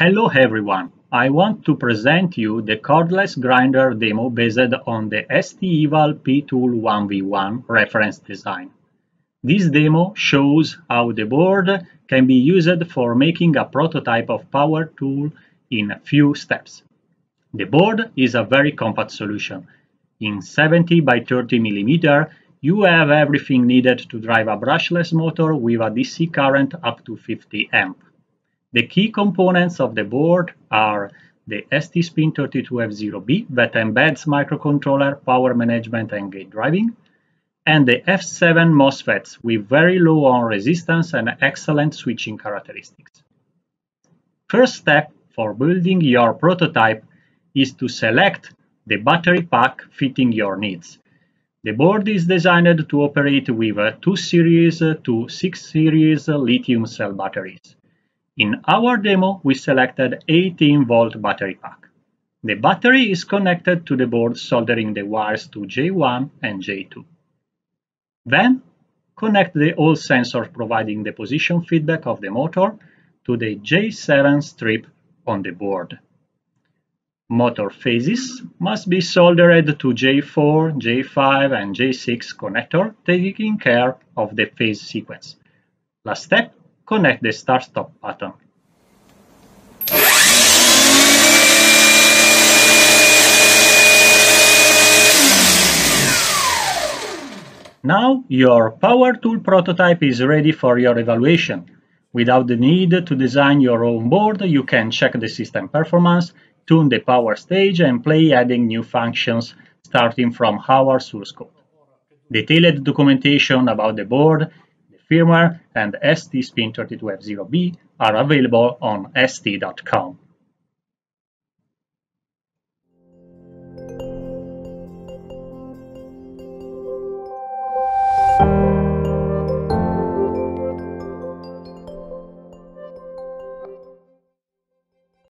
Hello everyone, I want to present you the cordless grinder demo based on the STEVAL-PTOOL1V1 reference design. This demo shows how the board can be used for making a prototype of power tool in a few steps. The board is a very compact solution. In 70 by 30 mm, you have everything needed to drive a brushless motor with a DC current up to 50 amp. The key components of the board are the STSPIN32F0B that embeds microcontroller, power management and gate driving, and the F7 MOSFETs with very low on resistance and excellent switching characteristics. First step for building your prototype is to select the battery pack fitting your needs. The board is designed to operate with 2 series to 6 series lithium cell batteries. In our demo, we selected 18 volt battery pack. The battery is connected to the board soldering the wires to J1 and J2. Then, connect the Hall sensor providing the position feedback of the motor to the J7 strip on the board. Motor phases must be soldered to J4, J5 and J6 connector taking care of the phase sequence. Last step connect the start-stop button. Now your power tool prototype is ready for your evaluation. Without the need to design your own board, you can check the system performance, tune the power stage and play adding new functions starting from our source code. Detailed documentation about the board the firmware and ST SPIN32F0B are available on st.com.